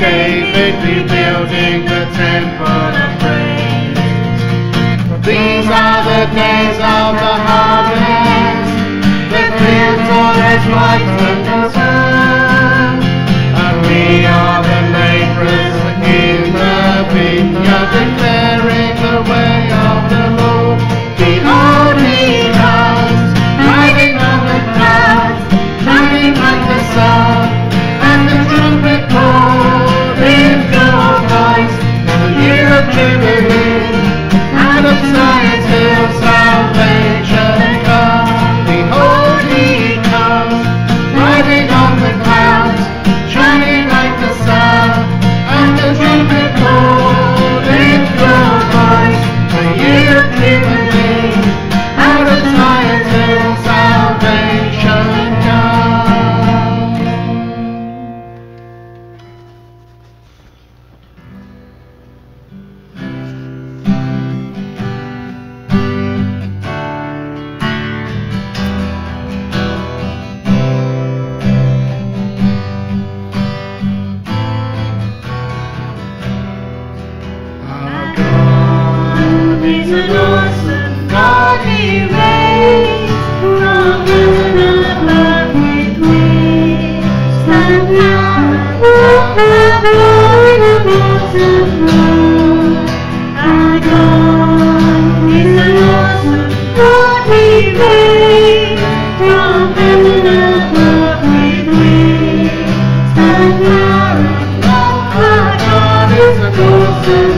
servant David rebuilding the temple of praise. These are the days of the harvest, the fields are as white an awesome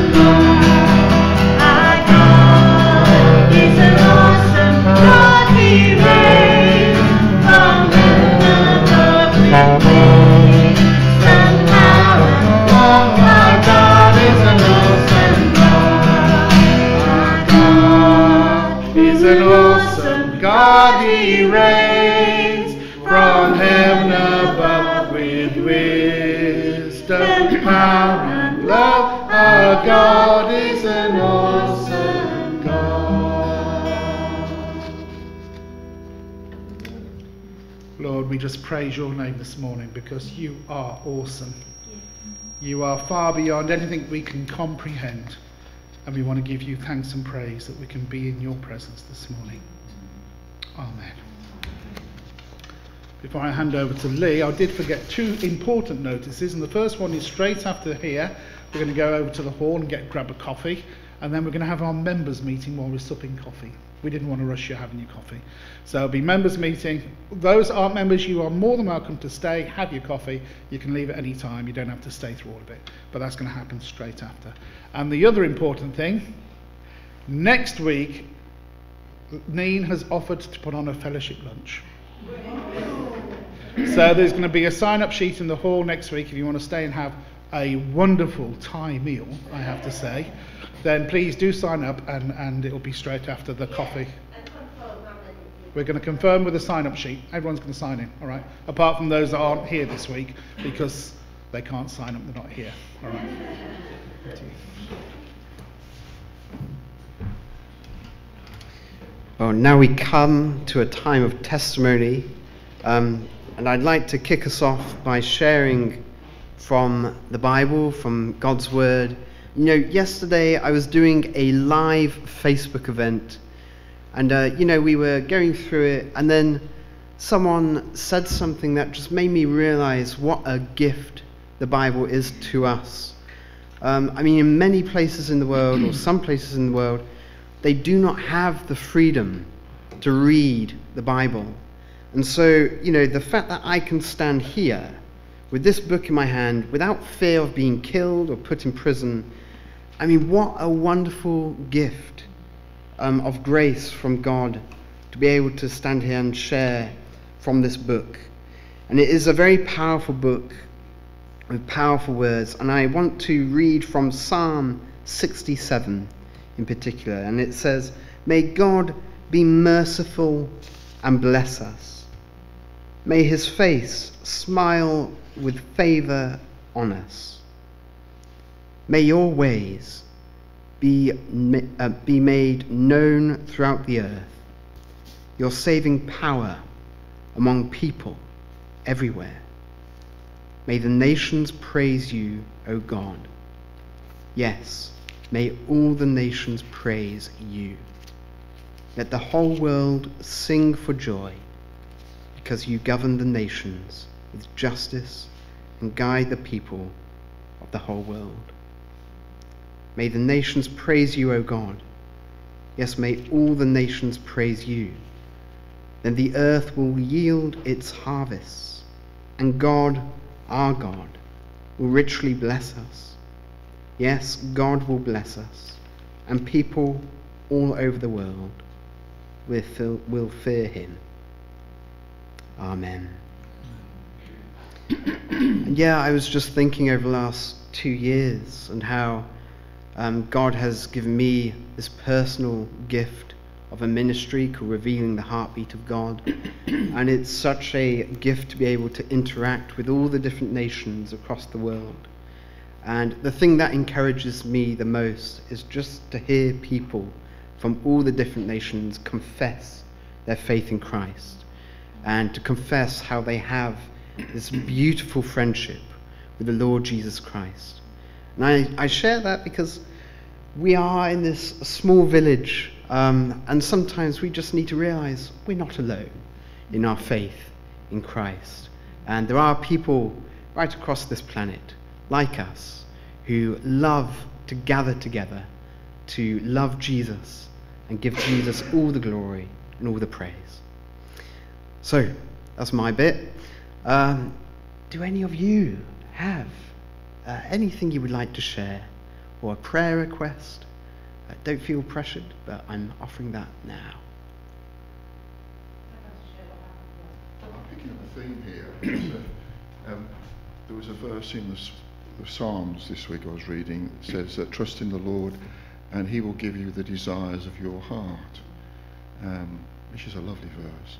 because you are awesome. You are far beyond anything we can comprehend. And we want to give you thanks and praise that we can be in your presence this morning. Amen. Before I hand over to Lee, I did forget two important notices, and the first one is straight after here. We're going to go over to the hall and get grab a coffee, and then we're going to have our members meeting while we're supping coffee. We didn't want to rush you having your coffee, so it'll be members meeting. Those aren't members, you are more than welcome to stay, have your coffee. You can leave at any time. You don't have to stay through all of it, but that's going to happen straight after. And the other important thing, next week, Neen has offered to put on a fellowship lunch. So there's going to be a sign up sheet in the hall next week if you want to stay and have a wonderful Thai meal, I have to say. Then please do sign up and, and it'll be straight after the coffee. We're going to confirm with a sign up sheet. Everyone's going to sign in, all right? Apart from those that aren't here this week because they can't sign up, they're not here, all right? Well, now we come to a time of testimony, um, and I'd like to kick us off by sharing from the Bible, from God's Word. You know, yesterday I was doing a live Facebook event, and uh, you know, we were going through it, and then someone said something that just made me realize what a gift the Bible is to us. Um, I mean, in many places in the world, or some places in the world, they do not have the freedom to read the Bible. And so, you know, the fact that I can stand here with this book in my hand without fear of being killed or put in prison, I mean, what a wonderful gift um, of grace from God to be able to stand here and share from this book. And it is a very powerful book with powerful words. And I want to read from Psalm 67 in particular. And it says, May God be merciful and bless us. May his face smile with favor on us. May your ways be, uh, be made known throughout the earth. your saving power among people everywhere. May the nations praise you, O God. Yes, may all the nations praise you. Let the whole world sing for joy because you govern the nations with justice and guide the people of the whole world. May the nations praise you, O God. Yes, may all the nations praise you. Then the earth will yield its harvests, and God, our God, will richly bless us. Yes, God will bless us, and people all over the world will, fear him. Amen. yeah, I was just thinking over the last two years and how um, God has given me this personal gift of a ministry called Revealing the Heartbeat of God. and it's such a gift to be able to interact with all the different nations across the world. And the thing that encourages me the most is just to hear people from all the different nations confess their faith in Christ and to confess how they have this beautiful friendship with the Lord Jesus Christ. And I, I share that because we are in this small village, um, and sometimes we just need to realize we're not alone in our faith in Christ. And there are people right across this planet, like us, who love to gather together to love Jesus and give Jesus all the glory and all the praise. So, that's my bit. Um, do any of you have uh, anything you would like to share or a prayer request? Uh, don't feel pressured, but I'm offering that now. I'm picking up a theme here. um, there was a verse in the, the, Psalms this week I was reading that says, uh, Trust in the Lord and he will give you the desires of your heart, um, which is a lovely verse.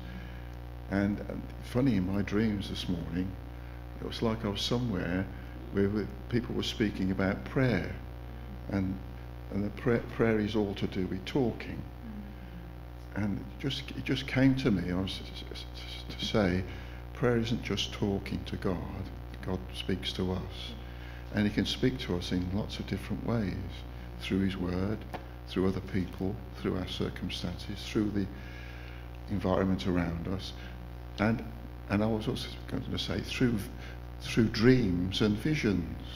And um, funny, in my dreams this morning, it was like I was somewhere where people were speaking about prayer. And, and the prayer, prayer is all to do with talking. And it just, it just came to me I was to, to say, prayer isn't just talking to God. God speaks to us. And he can speak to us in lots of different ways through his word, through other people, through our circumstances, through the environment around us. And, and I was also going to say through, through dreams and visions,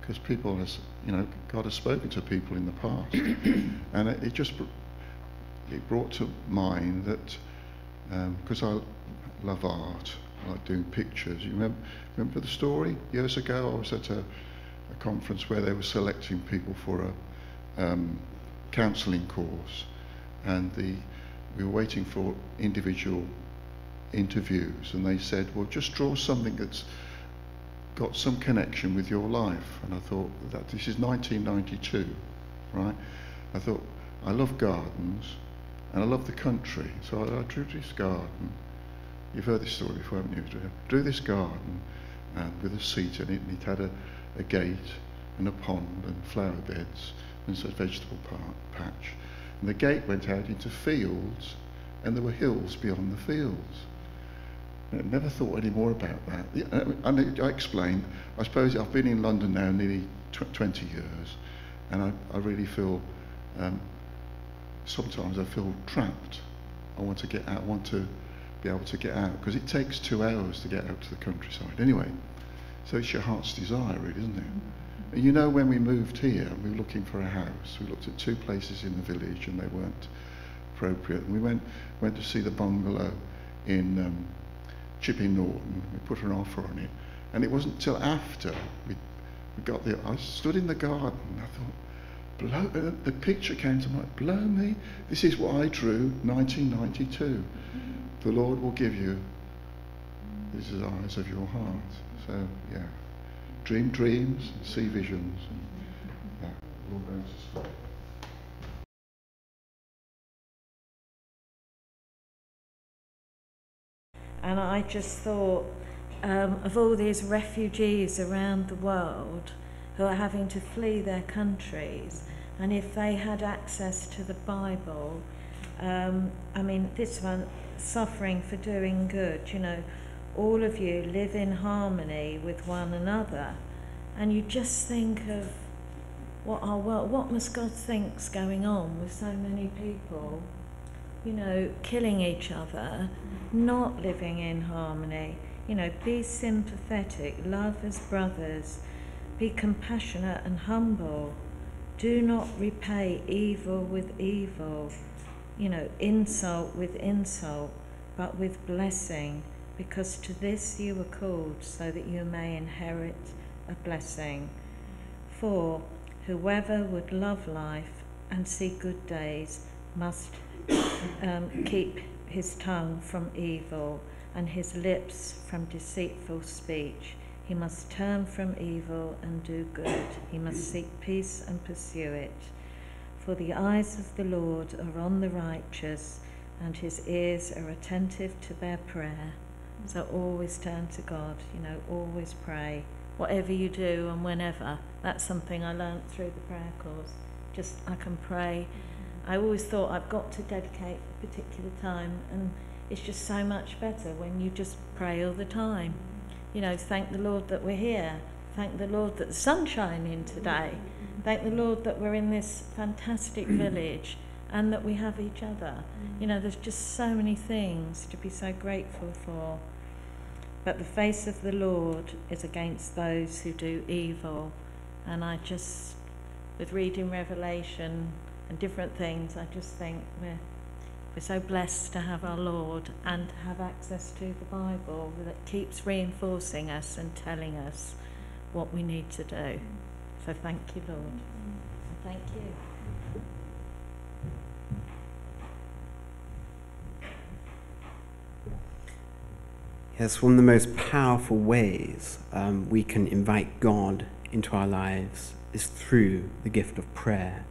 because people, has, you know, God has spoken to people in the past. and it, it, just it brought to mind that, because um, I love art, I like doing pictures. You remember, remember the story? Years ago, I was at a, a conference where they were selecting people for a um, counselling course, and the we were waiting for individual interviews, and they said, well, just draw something that's got some connection with your life. And I thought that this is 1992, right? I thought, I love gardens and I love the country. So I, I drew this garden. You've heard this story before, haven't you? I drew this garden with a seat in it, and it had a, a gate and a pond and flower beds and a vegetable patch. And the gate went out into fields, and there were hills beyond the fields. I never thought any more about that. And I explained, I suppose I've been in London now nearly tw 20 years, and I, I really feel, um, sometimes I feel trapped. I want to get out, I want to be able to get out, because it takes two hours to get out to the countryside. Anyway, so it's your heart's desire, really, isn't it? And you know, when we moved here, we were looking for a house. We looked at two places in the village, and they weren't appropriate. And we went, went to see the bungalow in um, Chipping Norton. We put an offer on it. And it wasn't till after we, we got there, I stood in the garden. I thought, blow, uh, the picture came to mind, blow me. This is what I drew 1992. The Lord will give you the desires of your heart. So, yeah. Dream dreams, see visions. And, yeah. And I just thought um, of all these refugees around the world who are having to flee their countries, and if they had access to the Bible, Um, I mean, this one, suffering for doing good, you know, all of you live in harmony with one another. And you just think of what our world, what must God think's going on with so many people, you know, killing each other, not living in harmony. You know, be sympathetic, love as brothers, be compassionate and humble. Do not repay evil with evil, you know, insult with insult, but with blessing, because to this you were called, so that you may inherit a blessing. For whoever would love life and see good days must um, keep his tongue from evil and his lips from deceitful speech. He must turn from evil and do good. He must seek peace and pursue it. For the eyes of the Lord are on the righteous, and his ears are attentive to their prayer. So always turn to God, you know, always pray. Whatever you do and whenever. That's something I learnt through the prayer course. Just, I can pray. I always thought I've got to dedicate a particular time, and it's just so much better when you just pray all the time you know, thank the Lord that we're here. Thank the Lord that the sun's shining today. Thank the Lord that we're in this fantastic village and that we have each other. You know, there's just so many things to be so grateful for. But the face of the Lord is against those who do evil. And I just, with reading Revelation and different things, I just think we're we're so blessed to have our Lord and have access to the Bible that keeps reinforcing us and telling us what we need to do. So thank you, Lord. Thank you. Yes, one of the most powerful ways um, we can invite God into our lives is through the gift of prayer.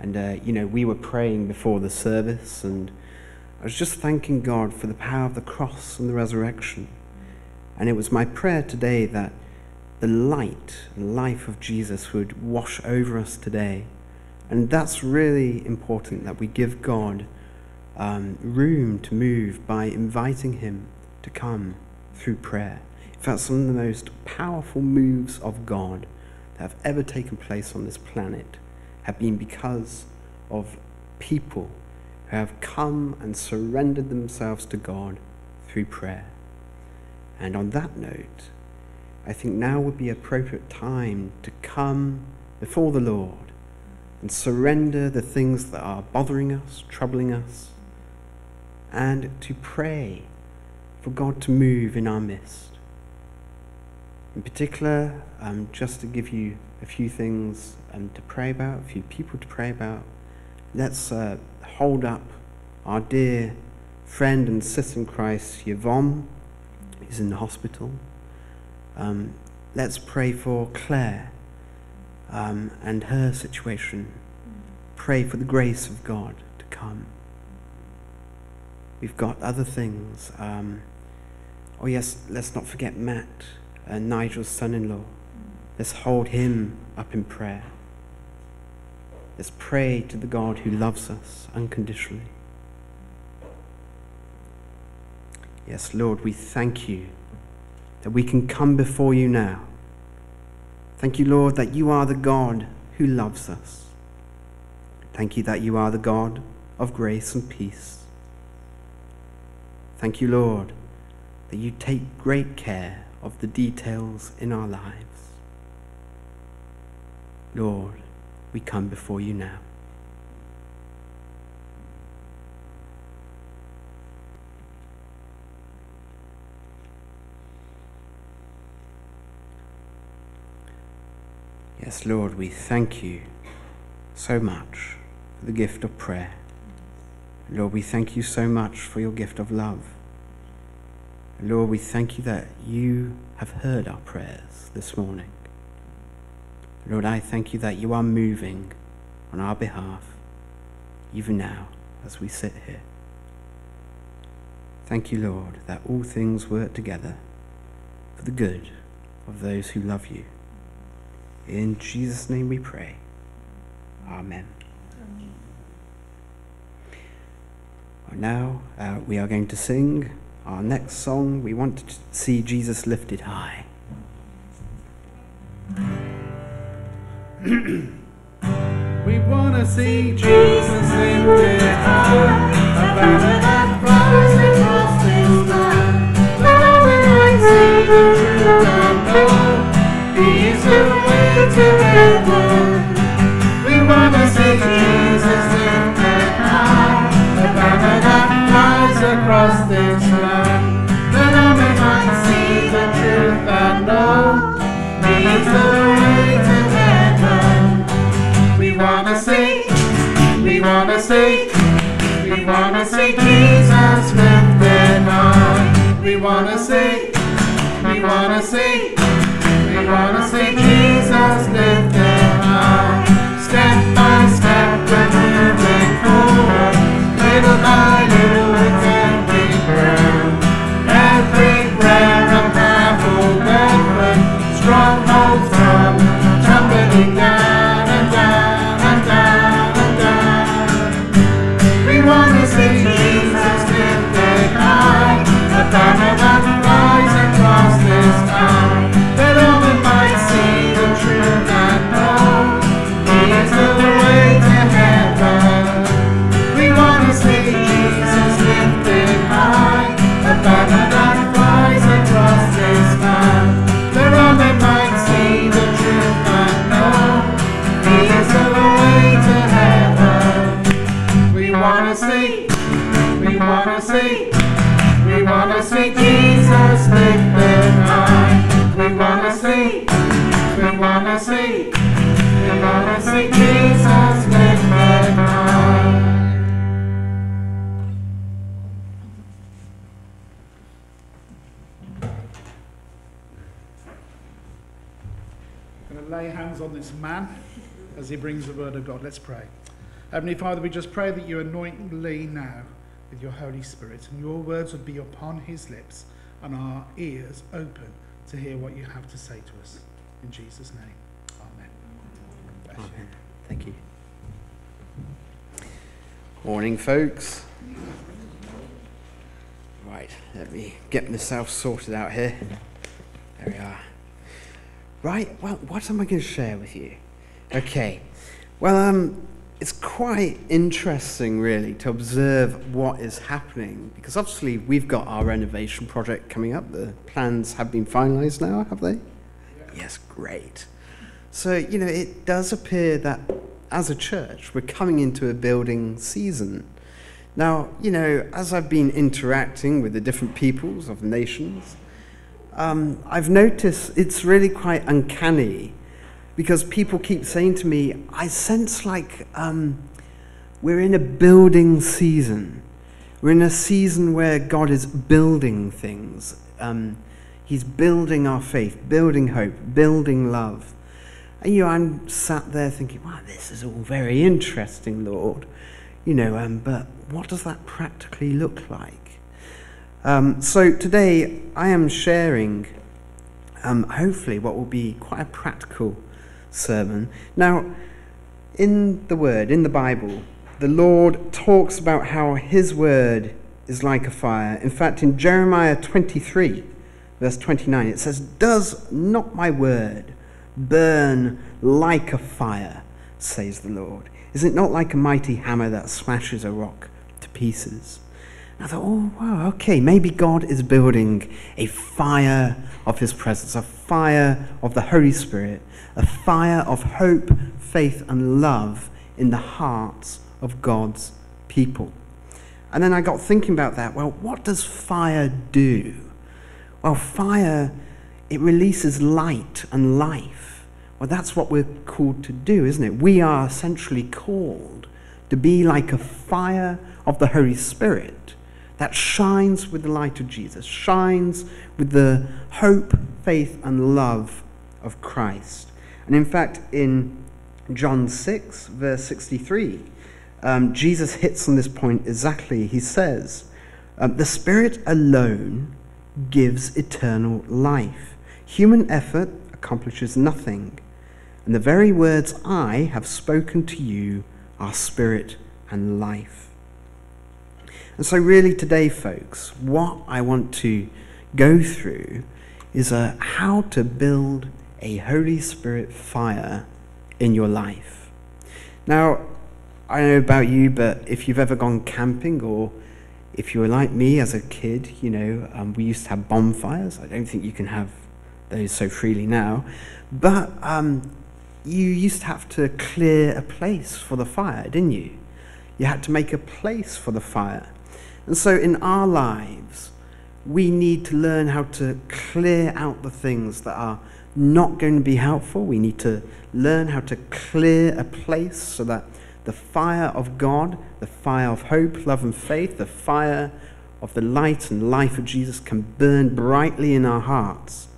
And, uh, you know, we were praying before the service, and I was just thanking God for the power of the cross and the resurrection. And it was my prayer today that the light and life of Jesus would wash over us today. And that's really important that we give God um, room to move by inviting Him to come through prayer. In fact, some of the most powerful moves of God that have ever taken place on this planet have been because of people who have come and surrendered themselves to God through prayer. And on that note, I think now would be appropriate time to come before the Lord and surrender the things that are bothering us, troubling us, and to pray for God to move in our midst. In particular, um, just to give you a few things um, to pray about, a few people to pray about, let's uh, hold up our dear friend and sister in Christ, Yvonne, who's in the hospital. Um, let's pray for Claire um, and her situation. Pray for the grace of God to come. We've got other things. Um, oh, yes, let's not forget Matt uh, Nigel's son in law. Let's hold him up in prayer. Let's pray to the God who loves us unconditionally. Yes, Lord, we thank you that we can come before you now. Thank you, Lord, that you are the God who loves us. Thank you that you are the God of grace and peace. Thank you, Lord, that you take great care of the details in our lives. Lord, we come before you now. Yes, Lord, we thank you so much for the gift of prayer. Lord, we thank you so much for your gift of love. Lord, we thank you that you have heard our prayers this morning. Lord, I thank you that you are moving on our behalf, even now as we sit here. Thank you, Lord, that all things work together for the good of those who love you. In Jesus' name we pray. Amen. Now uh, we are going to sing our next song. We want to see Jesus lifted high. We want to see Jesus lifted high, a banner that flies across this land. Love and I see the truth and know He is the way to heaven. Wanna see Jesus lifted high. We wanna see, we wanna see, we wanna see Jesus lifted high. Step by step we're moving forward, little by little hands on this man as he brings the word of God. Let's pray. Heavenly Father, we just pray that you anoint Lee now with your Holy Spirit and your words would be upon his lips and our ears open to hear what you have to say to us. In Jesus' name, amen. Amen. Thank you. Morning, folks. Right, let me get myself sorted out here. There we are. Right, well, what am I going to share with you? Okay, well, um, it's quite interesting, really, to observe what is happening because obviously we've got our renovation project coming up. The plans have been finalised now, have they? Yes, great. So, you know, it does appear that as a church, we're coming into a building season. Now, you know, as I've been interacting with the different peoples of nations, um, I've noticed it's really quite uncanny because people keep saying to me, I sense like um, we're in a building season. We're in a season where God is building things. Um, he's building our faith, building hope, building love. And you know, I'm sat there thinking, wow, this is all very interesting, Lord. You know, um, but what does that practically look like? Um, so today I am sharing, um, hopefully, what will be quite a practical sermon. Now, in the Word, in the Bible, the Lord talks about how His Word is like a fire. In fact, in Jeremiah 23, verse 29, it says, Does not my Word burn like a fire, says the Lord? Is it not like a mighty hammer that smashes a rock to pieces? I thought, oh, wow, okay, maybe God is building a fire of His presence, a fire of the Holy Spirit, a fire of hope, faith, and love in the hearts of God's people. And then I got thinking about that. Well, what does fire do? Well, fire, it releases light and life. Well, that's what we're called to do, isn't it? We are essentially called to be like a fire of the Holy Spirit that shines with the light of Jesus, shines with the hope, faith, and love of Christ. And in fact, in John 6, verse 63, um, Jesus hits on this point exactly. He says, um, The Spirit alone gives eternal life. Human effort accomplishes nothing. And the very words I have spoken to you are spirit and life. And so, really, today, folks, what I want to go through is uh, how to build a Holy Spirit fire in your life. Now, I don't know about you, but if you've ever gone camping or if you were like me as a kid, you know, um, we used to have bonfires. I don't think you can have those so freely now. But um, you used to have to clear a place for the fire, didn't you? You had to make a place for the fire. And so in our lives, we need to learn how to clear out the things that are not going to be helpful. We need to learn how to clear a place so that the fire of God, the fire of hope, love, and faith, the fire of the light and life of Jesus can burn brightly in our hearts.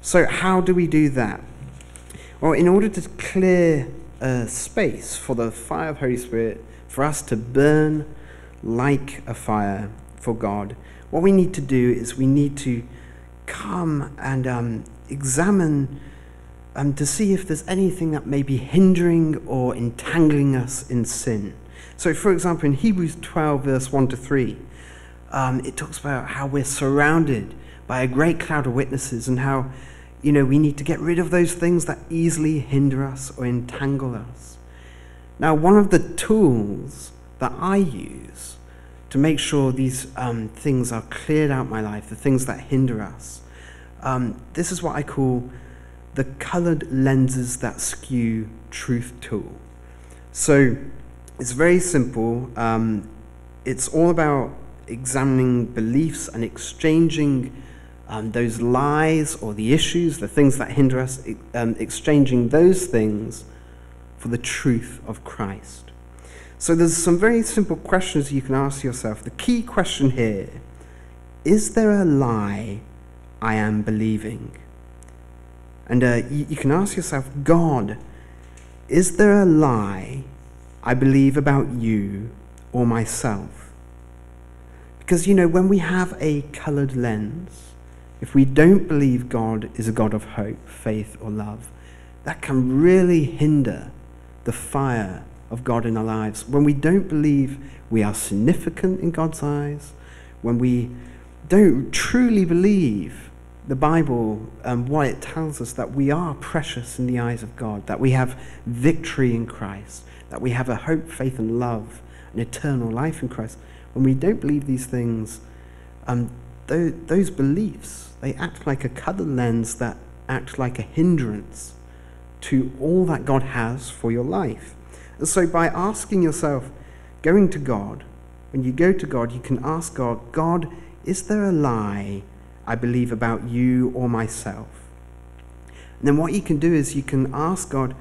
So, how do we do that? Well, in order to clear a space for the fire of Holy Spirit, for us to burn like a fire for God, what we need to do is we need to come and um, examine um, to see if there's anything that may be hindering or entangling us in sin. So, for example, in Hebrews 12, verse 1 to 3, um, it talks about how we're surrounded by a great cloud of witnesses and how, you know, we need to get rid of those things that easily hinder us or entangle us. Now, one of the tools that I use to make sure these um, things are cleared out my life, the things that hinder us, um, this is what I call the colored lenses that skew truth tool. So it's very simple. Um, it's all about examining beliefs and exchanging um, those lies or the issues, the things that hinder us, um, exchanging those things for the truth of Christ. So there's some very simple questions you can ask yourself. The key question here is there a lie I am believing? And uh, you, you can ask yourself, God, is there a lie I believe about you or myself? Because, you know, when we have a colored lens, if we don't believe God is a God of hope, faith, or love, that can really hinder the fire of God in our lives. When we don't believe we are significant in God's eyes, when we don't truly believe the Bible, um, why it tells us that we are precious in the eyes of God, that we have victory in Christ, that we have a hope, faith, and love, an eternal life in Christ. When we don't believe these things, um, those, those beliefs, they act like a color lens that act like a hindrance to all that God has for your life. And so by asking yourself, going to God, when you go to God, you can ask God, God, is there a lie I believe about you or myself. And then what you can do is you can ask God,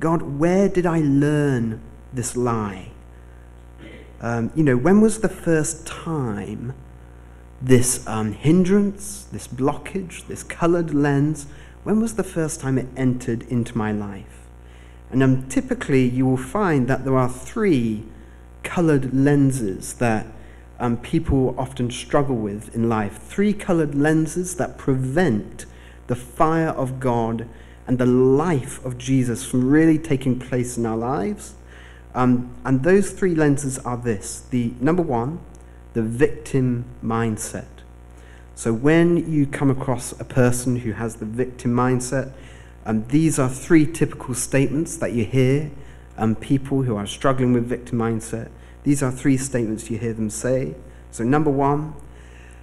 God, where did I learn this lie? Um, you know, when was the first time this um, hindrance, this blockage, this colored lens, when was the first time it entered into my life? And um, typically you will find that there are three colored lenses that um, people often struggle with in life. Three colored lenses that prevent the fire of God and the life of Jesus from really taking place in our lives. Um, and those three lenses are this the number one, the victim mindset. So when you come across a person who has the victim mindset, um, these are three typical statements that you hear um, people who are struggling with victim mindset. These are three statements you hear them say. So, number one,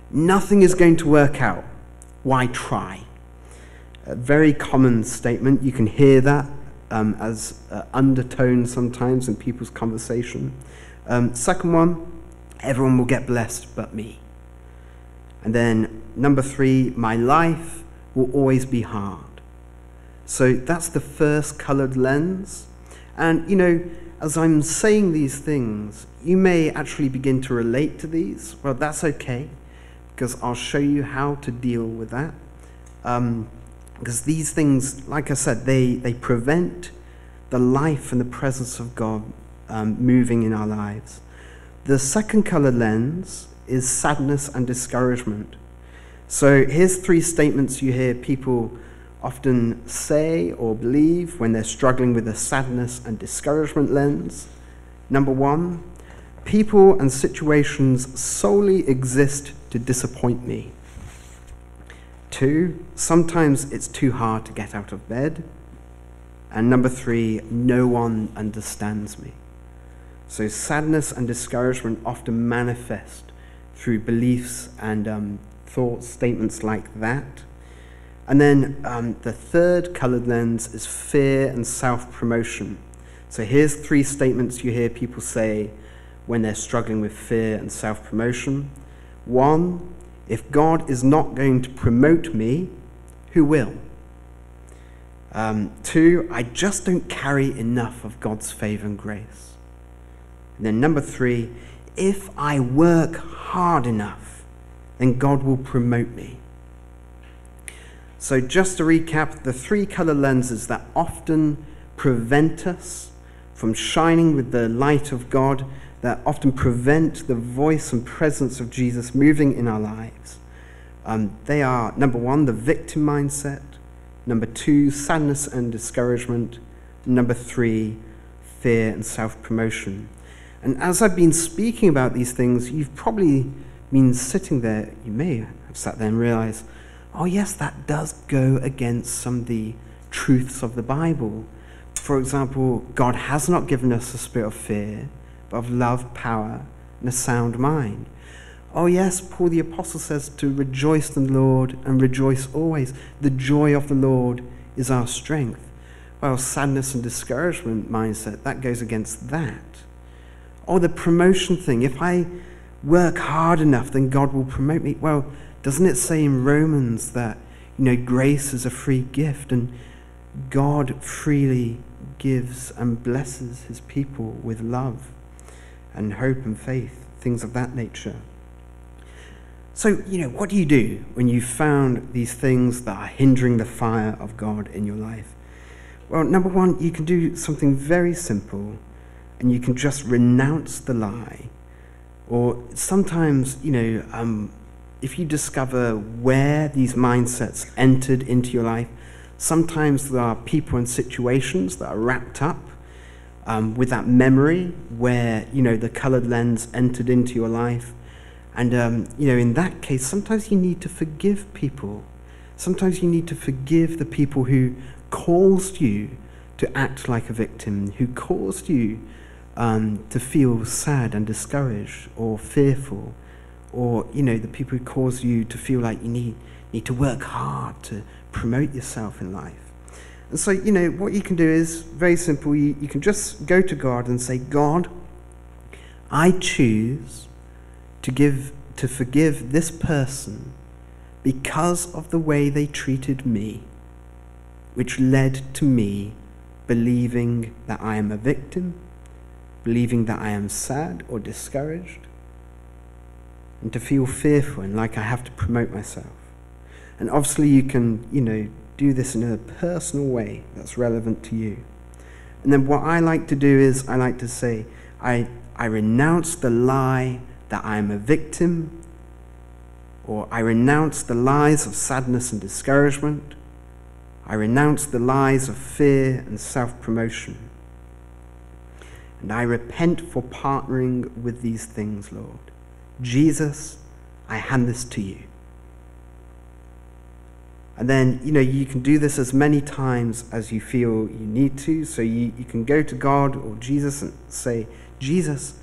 nothing is going to work out. Why try? A very common statement. You can hear that um, as uh, undertone sometimes in people's conversation. Um, second one, everyone will get blessed but me. And then number three, my life will always be hard. So that's the first colored lens. And, you know, as I'm saying these things, you may actually begin to relate to these. Well, that's okay, because I'll show you how to deal with that. Um, because these things, like I said, they, they prevent the life and the presence of God um, moving in our lives. The second color lens is sadness and discouragement. So here's three statements you hear people often say or believe when they're struggling with a sadness and discouragement lens. Number one, people and situations solely exist to disappoint me. Two, sometimes it's too hard to get out of bed. And number three, no one understands me. So sadness and discouragement often manifest through beliefs and um, thoughts, statements like that. And then um, the third colored lens is fear and self promotion. So here's three statements you hear people say when they're struggling with fear and self promotion. One, if God is not going to promote me, who will? Um, two, I just don't carry enough of God's favor and grace. And then number three, if I work hard enough, then God will promote me. So, just to recap, the three color lenses that often prevent us from shining with the light of God that often prevent the voice and presence of Jesus moving in our lives. Um, they are number one, the victim mindset, number two, sadness and discouragement, number three, fear and self promotion. And as I've been speaking about these things, you've probably been sitting there, you may have sat there and realized, oh, yes, that does go against some of the truths of the Bible. For example, God has not given us a spirit of fear, but of love, power, and a sound mind. Oh, yes, Paul the Apostle says to rejoice in the Lord and rejoice always. The joy of the Lord is our strength. Well, sadness and discouragement mindset, that goes against that. Oh, the promotion thing. If I work hard enough, then God will promote me. Well, doesn't it say in Romans that, you know, grace is a free gift and God freely gives and blesses his people with love? and hope and faith, things of that nature. So, you know, what do you do when you've found these things that are hindering the fire of God in your life? Well, number one, you can do something very simple and you can just renounce the lie. Or sometimes, you know, um, if you discover where these mindsets entered into your life, sometimes there are people and situations that are wrapped up um, with that memory where you know the colored lens entered into your life. And um, you know in that case sometimes you need to forgive people. Sometimes you need to forgive the people who caused you to act like a victim who caused you um, to feel sad and discouraged or fearful or you know the people who cause you to feel like you need need to work hard to promote yourself in life and so, you know, what you can do is very simple. You, you can just go to God and say, God, I choose to give to forgive this person because of the way they treated me, which led to me believing that I am a victim, believing that I am sad or discouraged, and to feel fearful and like I have to promote myself. And obviously, you can, you know, do this in a personal way that's relevant to you. And then what I like to do is I like to say, I, I renounce the lie that I'm a victim, or I renounce the lies of sadness and discouragement. I renounce the lies of fear and self promotion. And I repent for partnering with these things, Lord. Jesus, I hand this to you. And then, you know, you can do this as many times as you feel you need to. So you, you can go to God or Jesus and say, Jesus,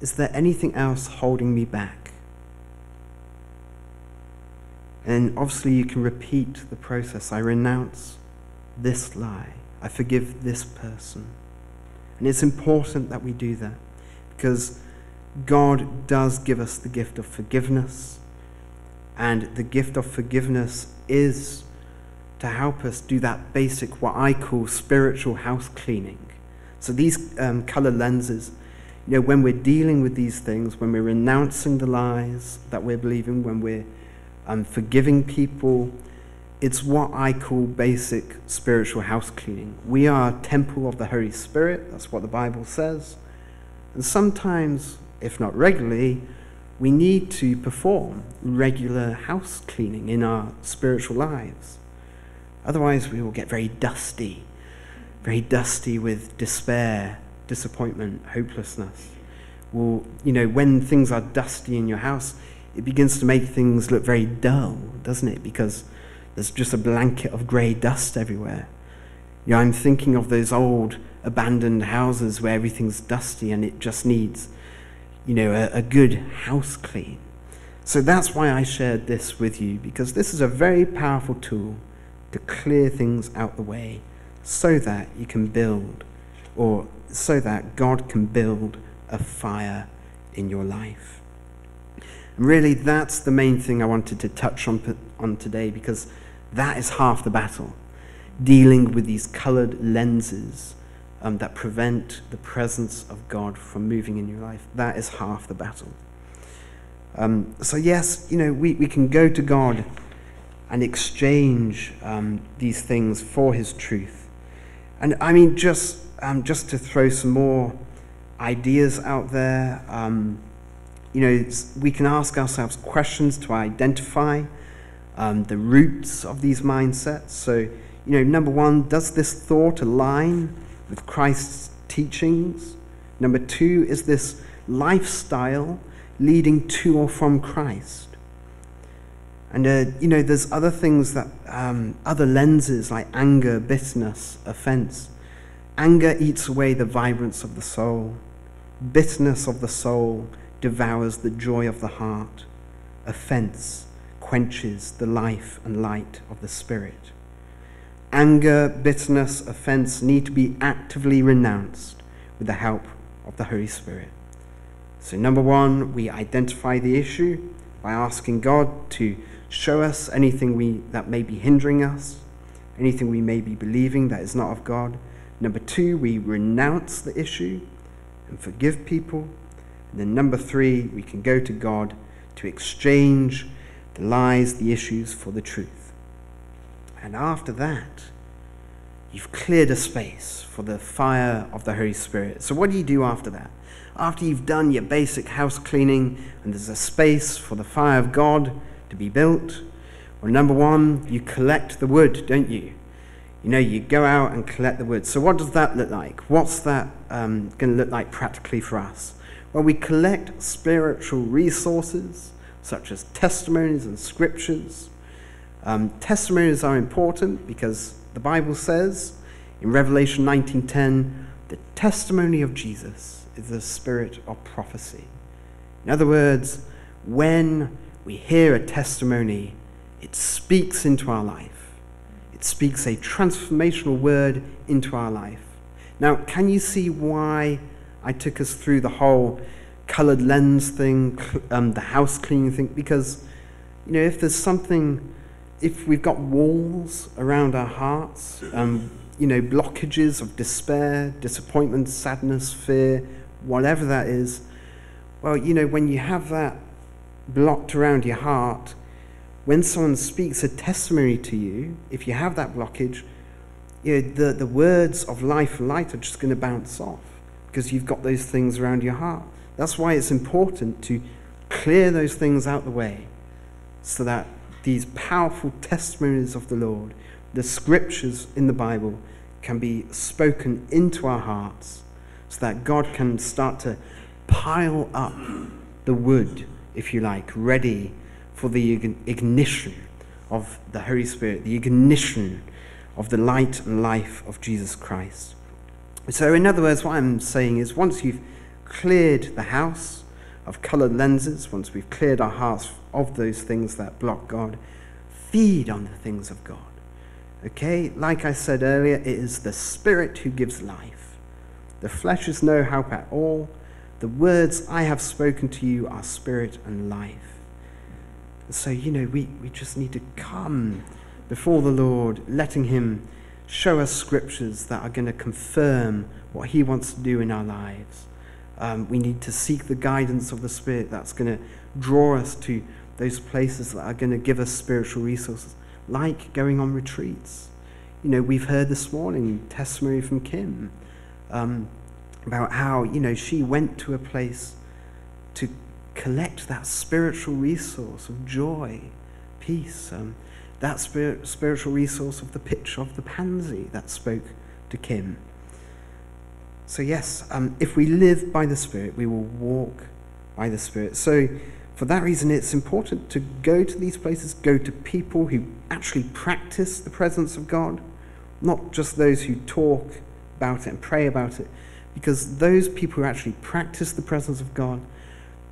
is there anything else holding me back? And obviously, you can repeat the process. I renounce this lie. I forgive this person. And it's important that we do that because God does give us the gift of forgiveness. And the gift of forgiveness is to help us do that basic, what I call spiritual house cleaning. So these um, color lenses, you know, when we're dealing with these things, when we're renouncing the lies that we're believing, when we're um, forgiving people, it's what I call basic spiritual house cleaning. We are a temple of the Holy Spirit. That's what the Bible says. And sometimes, if not regularly, we need to perform regular house cleaning in our spiritual lives. Otherwise, we will get very dusty, very dusty with despair, disappointment, hopelessness. Well, you know, when things are dusty in your house, it begins to make things look very dull, doesn't it? Because there's just a blanket of grey dust everywhere. You know, I'm thinking of those old abandoned houses where everything's dusty and it just needs, you know, a, a good house clean. So that's why I shared this with you, because this is a very powerful tool to clear things out the way so that you can build, or so that God can build a fire in your life. And really, that's the main thing I wanted to touch on, on today, because that is half the battle. Dealing with these colored lenses um, that prevent the presence of God from moving in your life. That is half the battle. Um, so, yes, you know, we, we can go to God and exchange um, these things for His truth. And I mean, just, um, just to throw some more ideas out there, um, you know, we can ask ourselves questions to identify um, the roots of these mindsets. So, you know, number one, does this thought align with Christ's teachings? Number two, is this lifestyle leading to or from Christ. And, uh, you know, there's other things that, um, other lenses like anger, bitterness, offense. Anger eats away the vibrance of the soul. Bitterness of the soul devours the joy of the heart. Offense quenches the life and light of the spirit. Anger, bitterness, offense need to be actively renounced with the help of the Holy Spirit. So, number one, we identify the issue by asking God to show us anything we, that may be hindering us, anything we may be believing that is not of God. Number two, we renounce the issue and forgive people. And then number three, we can go to God to exchange the lies, the issues for the truth. And after that, you've cleared a space for the fire of the Holy Spirit. So, what do you do after that? after you've done your basic house cleaning and there's a space for the fire of God to be built, well, number one, you collect the wood, don't you? You know, you go out and collect the wood. So, what does that look like? What's that um, going to look like practically for us? Well, we collect spiritual resources such as testimonies and scriptures. Um, testimonies are important because the Bible says in Revelation 19:10, the testimony of Jesus is the spirit of prophecy. In other words, when we hear a testimony, it speaks into our life. It speaks a transformational word into our life. Now, can you see why I took us through the whole colored lens thing, um, the house cleaning thing? Because, you know, if there's something, if we've got walls around our hearts, um, you know, blockages of despair, disappointment, sadness, fear, whatever that is, well, you know, when you have that blocked around your heart, when someone speaks a testimony to you, if you have that blockage, you know, the, the words of life and light are just going to bounce off because you've got those things around your heart. That's why it's important to clear those things out the way so that these powerful testimonies of the Lord, the scriptures in the Bible, can be spoken into our hearts so that God can start to pile up the wood, if you like, ready for the ignition of the Holy Spirit, the ignition of the light and life of Jesus Christ. So, in other words, what I'm saying is once you've cleared the house of colored lenses, once we've cleared our hearts of those things that block God, feed on the things of God. Okay? Like I said earlier, it is the Spirit who gives life. The flesh is no help at all. The words I have spoken to you are spirit and life. So, you know, we, we just need to come before the Lord, letting Him show us scriptures that are going to confirm what He wants to do in our lives. Um, we need to seek the guidance of the Spirit that's going to draw us to those places that are going to give us spiritual resources, like going on retreats. You know, we've heard this morning testimony from Kim um, about how, you know, she went to a place to collect that spiritual resource of joy, peace, um, that spirit, spiritual resource of the pitch of the pansy that spoke to Kim. So, yes, um, if we live by the Spirit, we will walk by the Spirit. So, for that reason, it's important to go to these places, go to people who actually practice the presence of God, not just those who talk about it and pray about it, because those people who actually practice the presence of God,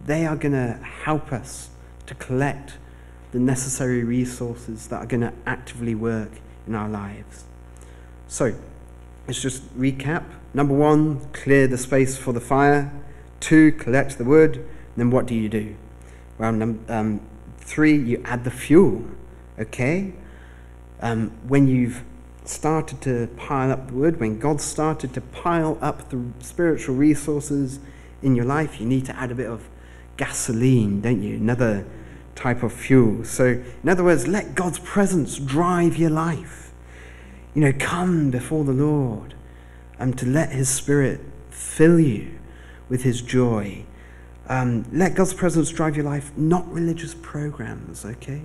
they are going to help us to collect the necessary resources that are going to actively work in our lives. So, let's just recap. Number one, clear the space for the fire. Two, collect the wood. Then what do you do? Well, num- um, three, you add the fuel. Okay? Um, when you've started to pile up the wood, when God started to pile up the spiritual resources in your life, you need to add a bit of gasoline, don't you? Another type of fuel. So, in other words, let God's presence drive your life. You know, come before the Lord and to let His Spirit fill you with His joy. Um, let God's presence drive your life, not religious programs, okay?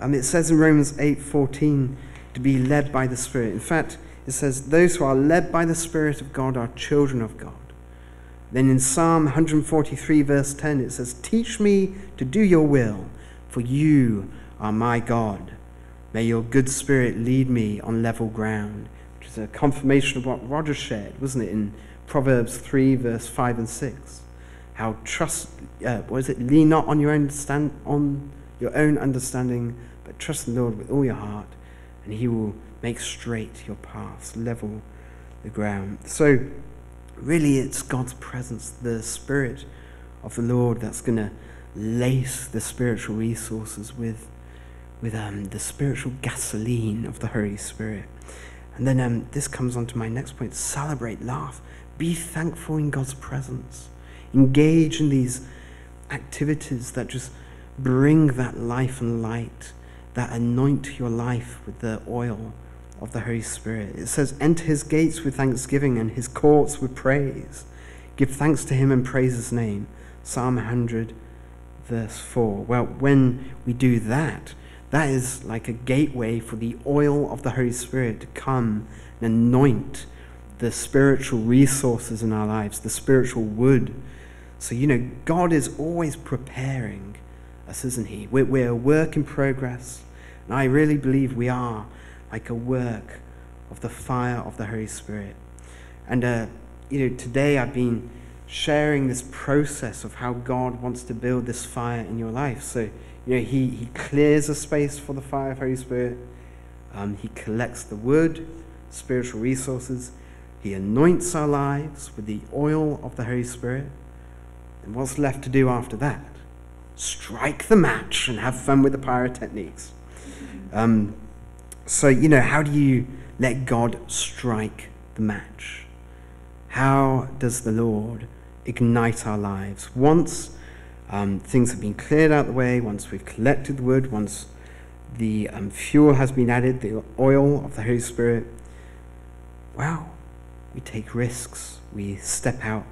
Um, it says in Romans 8:14 to be led by the Spirit. In fact, it says, Those who are led by the Spirit of God are children of God. Then in Psalm 143, verse 10, it says, Teach me to do your will, for you are my God. May your good spirit lead me on level ground, which is a confirmation of what Roger shared, wasn't it, in Proverbs 3, verse 5 and 6. How trust, uh, what is it, lean not on your, own stand, on your own understanding, but trust the Lord with all your heart, and he will make straight your paths, level the ground. So, really, it's God's presence, the Spirit of the Lord, that's going to lace the spiritual resources with, with um, the spiritual gasoline of the Holy Spirit. And then um, this comes on to my next point celebrate, laugh, be thankful in God's presence, engage in these activities that just bring that life and light, that anoint your life with the oil of the Holy Spirit. It says, Enter his gates with thanksgiving and his courts with praise. Give thanks to him and praise his name. Psalm 100 verse 4. Well, when we do that, that is like a gateway for the oil of the Holy Spirit to come and anoint the spiritual resources in our lives, the spiritual wood. So, you know, God is always preparing us, isn't He? We're, we're a work in progress. And I really believe we are like a work of the fire of the Holy Spirit. And, uh, you know, today I've been sharing this process of how God wants to build this fire in your life. So, you know, He, he clears a space for the fire of Holy Spirit, um, He collects the wood, spiritual resources, He anoints our lives with the oil of the Holy Spirit. And what's left to do after that? Strike the match and have fun with the pyrotechnics. Um, so, you know, how do you let God strike the match? How does the Lord ignite our lives. Once um, things have been cleared out the way, once we've collected the wood, once the um, fuel has been added, the oil of the Holy Spirit, well, we take risks. We step out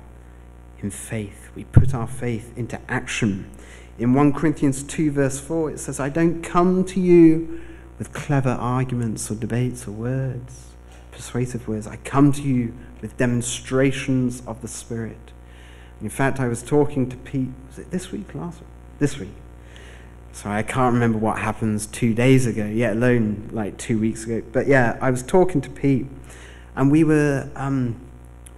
in faith. We put our faith into action. In 1 Corinthians 2, verse 4, it says, I don't come to you with clever arguments or debates or words, persuasive words. I come to you with demonstrations of the Spirit. In fact, I was talking to Pete, was it this week, last week? This week. Sorry, I can't remember what happens two days ago, yet alone like two weeks ago. But yeah, I was talking to Pete, and we were um,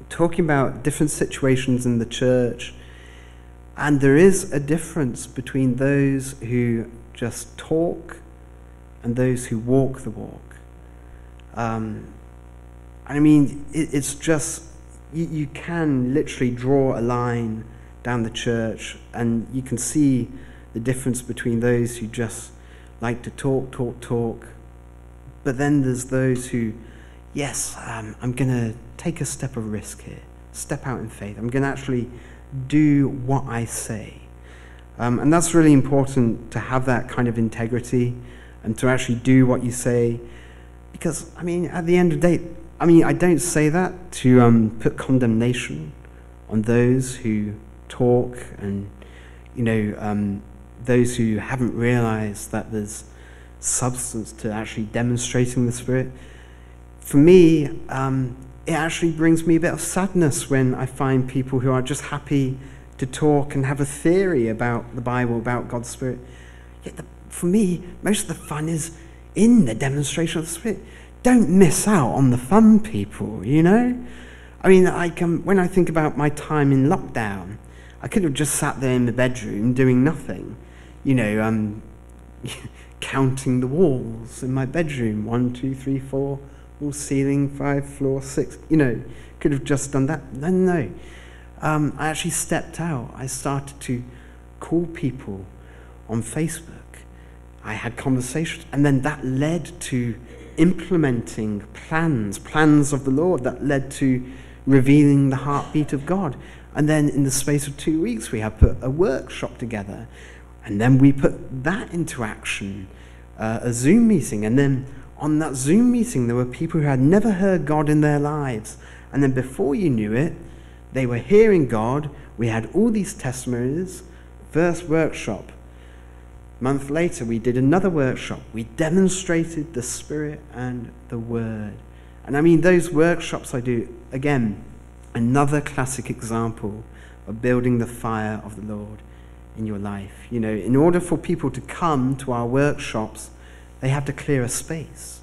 talking about different situations in the church. And there is a difference between those who just talk and those who walk the walk. Um, I mean, it, it's just you, you can literally draw a line down the church and you can see the difference between those who just like to talk, talk, talk. But then there's those who, yes, um, I'm going to take a step of risk here, step out in faith. I'm going to actually do what I say. Um, and that's really important to have that kind of integrity and to actually do what you say. Because, I mean, at the end of the day, I mean, I don't say that to um, put condemnation on those who talk and, you know, um, those who haven't realized that there's substance to actually demonstrating the Spirit. For me, um, it actually brings me a bit of sadness when I find people who are just happy to talk and have a theory about the Bible, about God's Spirit. Yet, the, for me, most of the fun is in the demonstration of the Spirit. Don't miss out on the fun, people, you know? I mean, I can, when I think about my time in lockdown, I could have just sat there in the bedroom doing nothing, you know, um, counting the walls in my bedroom one, two, three, four, all ceiling, five, floor, six, you know, could have just done that. No, no. Um, I actually stepped out. I started to call people on Facebook. I had conversations, and then that led to implementing plans, plans of the Lord that led to revealing the heartbeat of God. And then in the space of two weeks, we had put a workshop together. And then we put that into action, uh, a Zoom meeting. And then on that Zoom meeting, there were people who had never heard God in their lives. And then before you knew it, they were hearing God. We had all these testimonies. First workshop. A month later, we did another workshop. We demonstrated the Spirit and the Word. And I mean, those workshops I do, again, another classic example of building the fire of the Lord in your life. You know, in order for people to come to our workshops, they have to clear a space.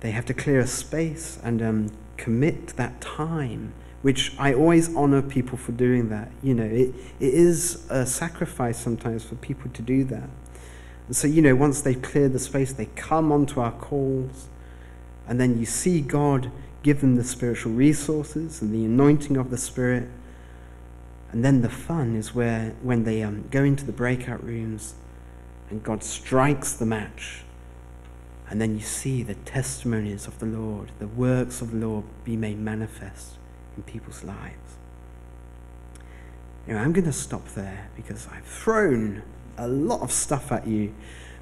They have to clear a space and um, commit that time, which I always honor people for doing that. You know, it, it is a sacrifice sometimes for people to do that. And so, you know, once they've cleared the space, they come onto our calls and then you see God give them the spiritual resources and the anointing of the Spirit. And then the fun is where when they um, go into the breakout rooms and God strikes the match. And then you see the testimonies of the Lord, the works of the Lord be made manifest in people's lives. Know, I'm going to stop there because I've thrown a lot of stuff at you.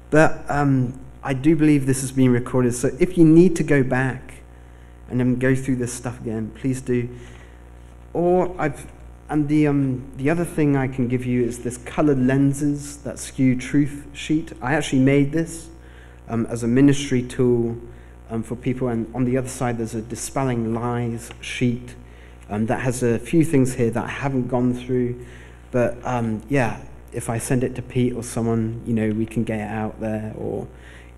But um, I do believe this is being recorded. So if you need to go back and then go through this stuff again, please do. Or I've and the um, the other thing I can give you is this colored lenses that skew truth sheet. I actually made this um, as a ministry tool um, for people, and on the other side there's a dispelling lies sheet um, that has a few things here that I haven't gone through. But um, yeah, if I send it to Pete or someone, you know, we can get it out there, or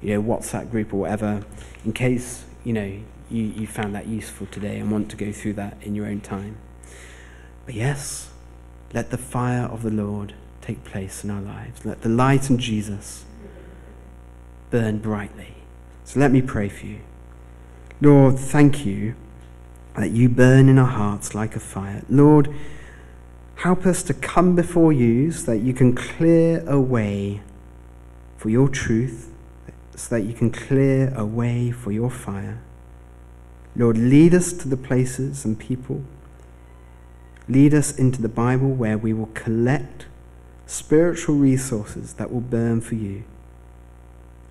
you know, WhatsApp group or whatever, in case, you know, you, you found that useful today and want to go through that in your own time. But yes, let the fire of the Lord take place in our lives. Let the light in Jesus burn brightly. So let me pray for you. Lord, thank you that you burn in our hearts like a fire. Lord, help us to come before you so that you can clear a way for your truth so that you can clear a way for your fire. Lord, lead us to the places and people. Lead us into the Bible where we will collect spiritual resources that will burn for you.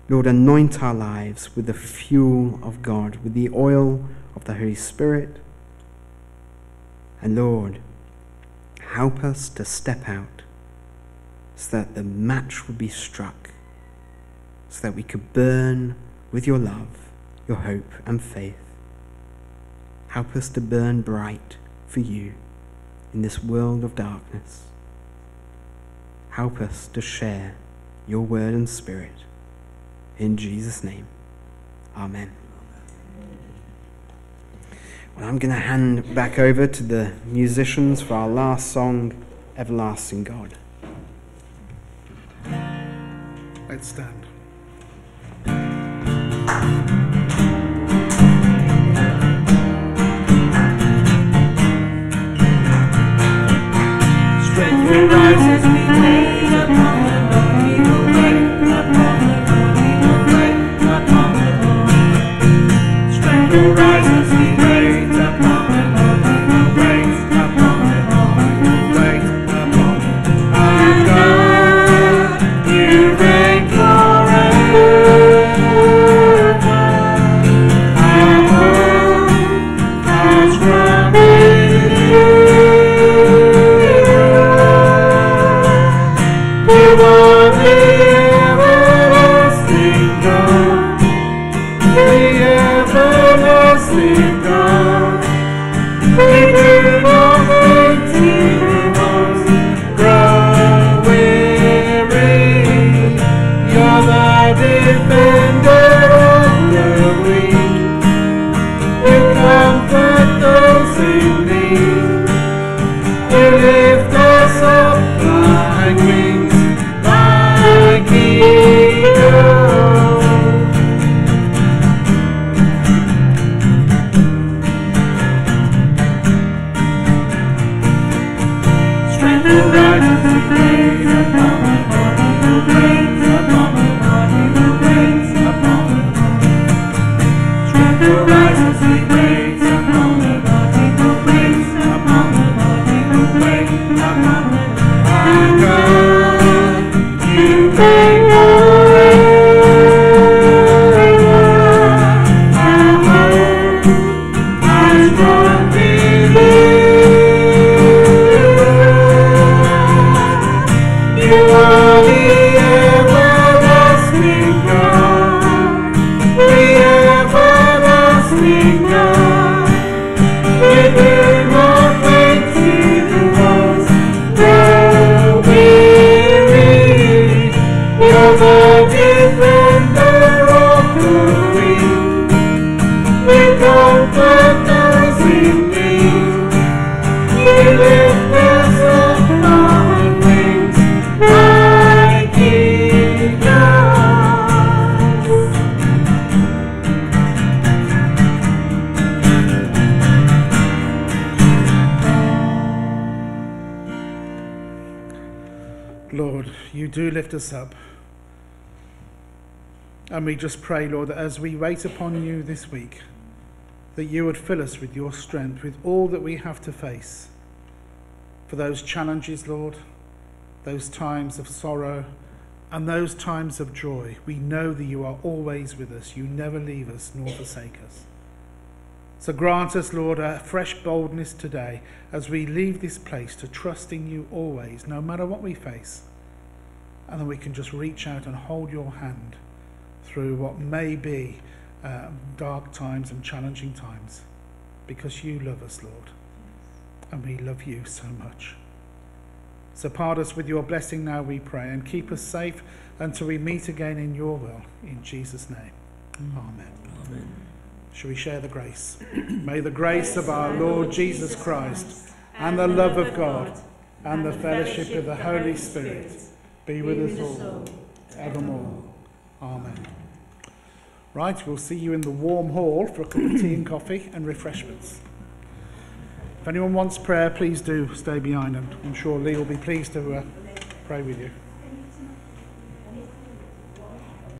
Lord, anoint our lives with the fuel of God, with the oil of the Holy Spirit. And Lord, help us to step out so that the match would be struck so that we could burn with your love, your hope, and faith. Help us to burn bright for you in this world of darkness. Help us to share your word and spirit. In Jesus' name, Amen. Well, I'm going to hand back over to the musicians for our last song, Everlasting God. Let's stand. Do lift us up. And we just pray, Lord, that as we wait upon you this week, that you would fill us with your strength, with all that we have to face. For those challenges, Lord, those times of sorrow, and those times of joy, we know that you are always with us. You never leave us nor forsake us. So grant us, Lord, a fresh boldness today as we leave this place to trust in you always, no matter what we face. And then we can just reach out and hold your hand through what may be uh, dark times and challenging times because you love us, Lord. And we love you so much. So part us with your blessing now, we pray, and keep us safe until we meet again in your will. In Jesus' name. Amen. Shall we share the grace? May the grace of our Lord Jesus Christ and the love of God and the fellowship of the Holy Spirit be with us all evermore. Amen. Right, we'll see you in the warm hall for a cup of tea and coffee and refreshments. If anyone wants prayer, please do stay behind, and I'm sure Lee will be pleased to uh, pray with you.